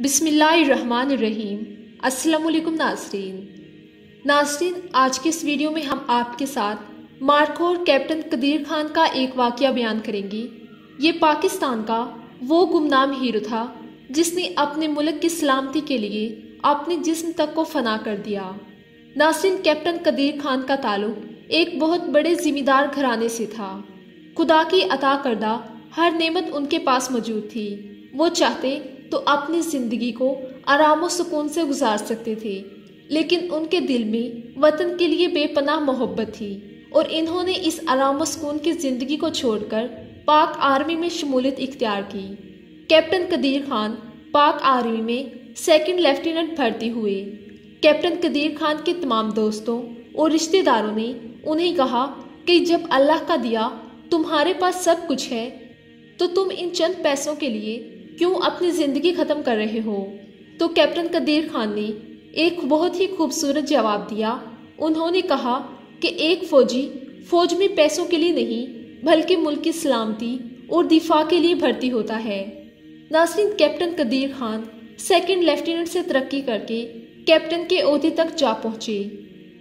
अस्सलाम वालेकुम नाजरीन नाजरीन आज के इस वीडियो में हम आपके साथ मार्कोर कैप्टन कदीर खान का एक वाक़ बयान करेंगे। ये पाकिस्तान का वो गुमनाम हीरो था जिसने अपने मुल्क की सलामती के लिए अपने जिस्म तक को फना कर दिया। नासिन कैप्टन कदीर खान का ताल्लुक एक बहुत बड़े जिम्मेदार घराने से था। खुदा की अता करदा हर नेमत उनके पास मौजूद थी। वो चाहते तो अपनी ज़िंदगी को आराम सुकून से गुजार सकते थे। लेकिन उनके दिल में वतन के लिए बेपनाह मोहब्बत थी और इन्होंने इस आराम सुकून की ज़िंदगी को छोड़कर पाक आर्मी में शमूलियत इख्तियार की। कैप्टन कदीर खान पाक आर्मी में सेकंड लेफ्टिनेंट भर्ती हुए। कैप्टन कदीर खान के तमाम दोस्तों और रिश्तेदारों ने उन्हें कहा कि जब अल्लाह का दिया तुम्हारे पास सब कुछ है तो तुम इन चंद पैसों के लिए क्यों अपनी ज़िंदगी खत्म कर रहे हो? तो कैप्टन कदीर खान ने एक बहुत ही खूबसूरत जवाब दिया। उन्होंने कहा कि एक फौजी फौज में पैसों के लिए नहीं, बल्कि मुल्क की सलामती और दिफा के लिए भर्ती होता है। Nasreen captain Qadeer Khan second lieutenant से तरक्की करके कैप्टन के अहदे तक जा पहुँचे।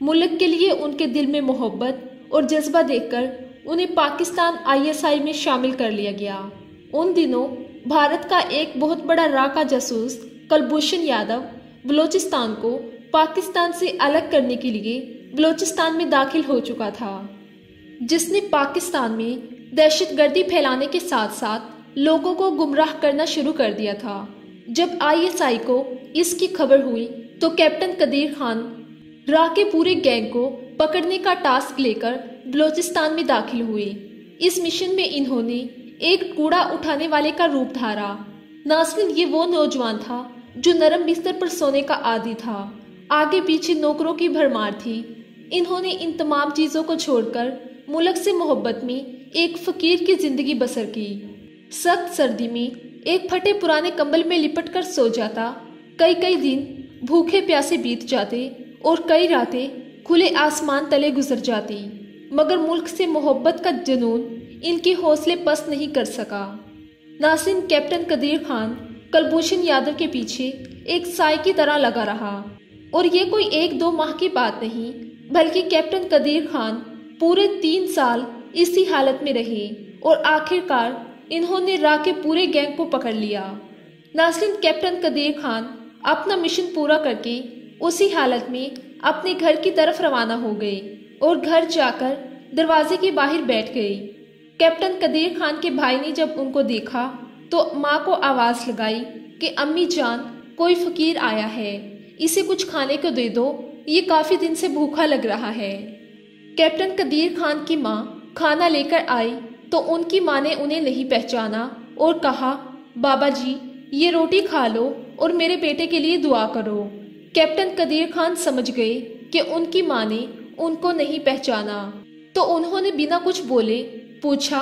मुल्क के लिए उनके दिल में मोहब्बत और जज्बा देखकर उन्हें पाकिस्तान आईएसआई में शामिल कर लिया गया। उन दिनों भारत का एक बहुत बड़ा राका जासूस, कलभूषण यादव, बलोचिस्तान को पाकिस्तान से अलग करने के लिए बलोचिस्तान में दाखिल हो चुका था, जिसने पाकिस्तान में दहशतगर्दी फैलाने के साथ साथ लोगों को गुमराह करना शुरू कर दिया था। जब आईएसआई को इसकी खबर हुई तो कैप्टन कदीर खान रा के पूरे गैंग को पकड़ने का टास्क लेकर बलोचिस्तान में दाखिल हुए। इस मिशन में इन्होंने एक कूड़ा उठाने वाले का रूप धारा। नासरिन, ये वो नौजवान था, जो नरम बिस्तर पर सोने का आदि था। आगे पीछे नौकरों की भरमार थी। इन्होंने इन तमाम चीज़ों को छोड़कर मुल्क से मोहब्बत में एक फकीर की ज़िंदगी बसर की। सख्त सर्दी में एक फटे पुराने कंबल में लिपट कर सो जाता। कई कई दिन भूखे प्यासे बीत जाते और कई रातें खुले आसमान तले गुजर जाती। मगर मुल्क से मोहब्बत का जुनून इनके हौसले पस्त नहीं कर सका। नासिन, कैप्टन कदीर खान, कलभूषण यादव के पीछे एक साय की तरह लगा रहा। और ये कोई एक दो माह की बात नहीं, बल्कि कैप्टन कदीर खान पूरे तीन साल इसी हालत में रहे और आखिरकार इन्होंने रा के पूरे गैंग को पकड़ लिया। नासिन, कैप्टन कदीर खान अपना मिशन पूरा करके उसी हालत में अपने घर की तरफ़ रवाना हो गए और घर जाकर दरवाजे के बाहर बैठ गए। कैप्टन कदीर खान के भाई ने जब उनको देखा तो माँ को आवाज़ लगाई कि, अम्मी जान, कोई फकीर आया है। इसे कुछ खाने को दे दो। ये काफ़ी दिन से भूखा लग रहा है। कैप्टन कदीर खान की माँ खाना लेकर आई तो उनकी माँ ने उन्हें नहीं पहचाना और कहा, बाबा जी, ये रोटी खा लो और मेरे बेटे के लिए दुआ करो। कैप्टन कदीर खान समझ गए कि उनकी माँ ने उनको नहीं पहचाना। तो उन्होंने बिना कुछ बोले पूछा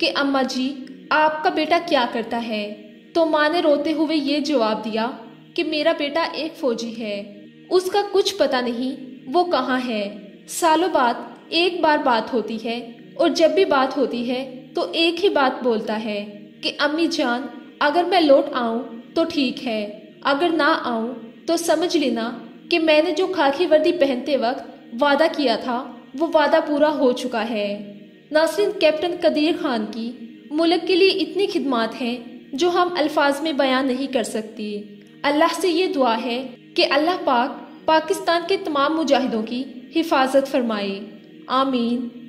कि, अम्मा जी, आपका बेटा क्या करता है? तो माँ ने रोते हुए ये जवाब दिया कि, मेरा बेटा एक फौजी है। उसका कुछ पता नहीं वो कहाँ है। सालों बाद एक बार बात होती है और जब भी बात होती है तो एक ही बात बोलता है कि, अम्मी जान, अगर मैं लौट आऊँ तो ठीक है। अगर ना आऊँ तो समझ लेना कि मैंने जो खाकी वर्दी पहनते वक्त वादा किया था, वो वादा पूरा हो चुका है। नासरीन कैप्टन कदीर खान की मुल्क के लिए इतनी खिदमात हैं जो हम अल्फाज में बयान नहीं कर सकती। अल्लाह से ये दुआ है कि अल्लाह पाक पाकिस्तान के तमाम मुजाहिदों की हिफाजत फरमाए। आमीन।